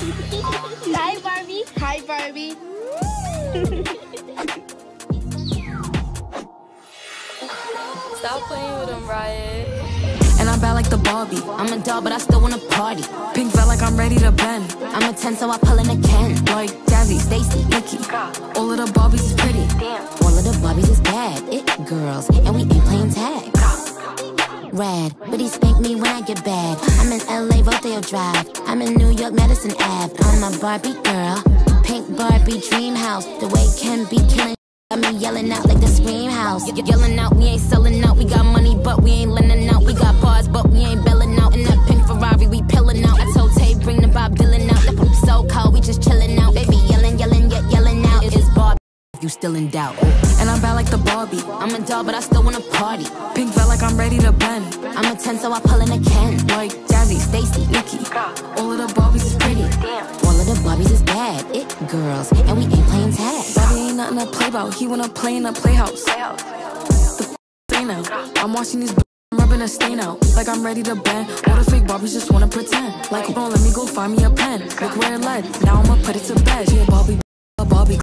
Hi, Barbie. Hi, Barbie. Stop playing with him, Riot. And I'm bad like the Barbie. I'm a doll, but I still wanna party. Pink felt like I'm ready to bend. I'm a 10, so I pull in a Ken. Like Jazzy, Stacy, Nikki. All of the Barbies is pretty. All of the Barbies is bad. It girls, and we ain't playing tag. Rad, but he spank me when I get bad. I'm in LA, Rodeo Drive. I'm in New York, Madison Ave. I'm a Barbie girl. Pink Barbie dream house. The way can be killing. Me yelling out like the scream house. Y- yelling out, we ain't selling out. We got money, but we ain't lending You still in doubt. And I'm bad like the Barbie. I'm a doll, but I still wanna party. Pink felt like I'm ready to bend. I'm a 10, so I pull in a Ken. Like Jazzy, Stacy, Nikki. All of the Barbies is pretty. All of the Barbies is bad. It girls, and we ain't playing tag. Barbie ain't nothing to play about. He wanna play in a playhouse. The thing now. I'm watching these. I'm rubbing a stain out, like I'm ready to bend. All the fake Barbies just wanna pretend. Like, on, let me go find me a pen. Look where it led. Now I'ma put it to bed. She a Barbie,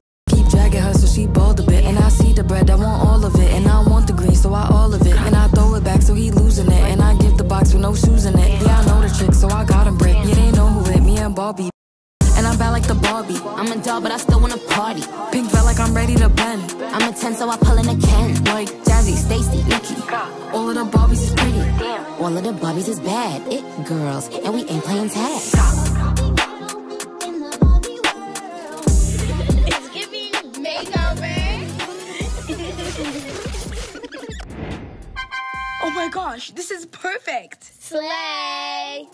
a Barbie. Keep dragging her so she bald a bit. And I see the bread, I want all of it. And I want the green, so I all of it. And I throw it back so he losing it. And I give the box with no shoes in it. Yeah, I know the trick, so I got him brick. Yeah, they know who it, me and Barbie. And I'm bad like the Barbie. I'm a doll, but I still wanna party. Pink felt like I'm ready to bend. I'm a 10, so I pull in a Ken. Like Jazzy, Stacy, Nikki. All of the Barbies is pretty. All of the Barbies is bad. It girls, and we ain't playing tag. Oh my gosh, this is perfect! Slay!